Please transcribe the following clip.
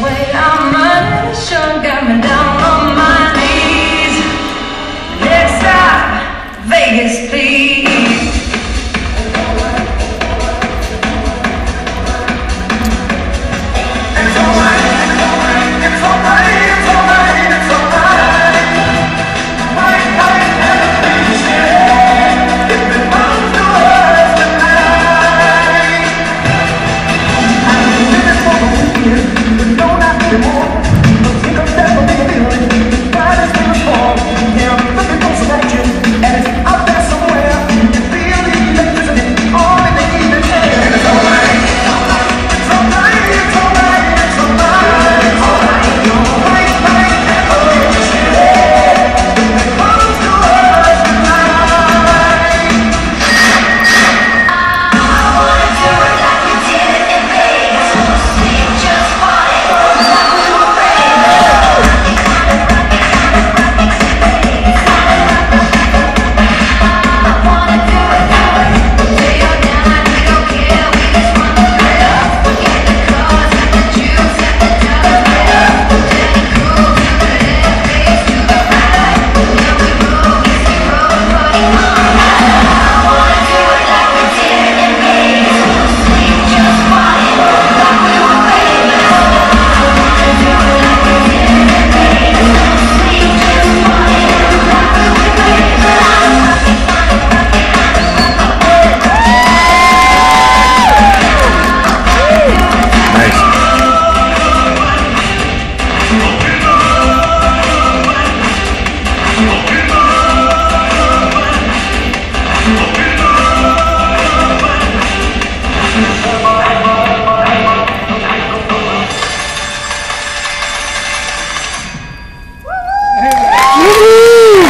way I'm Uhul!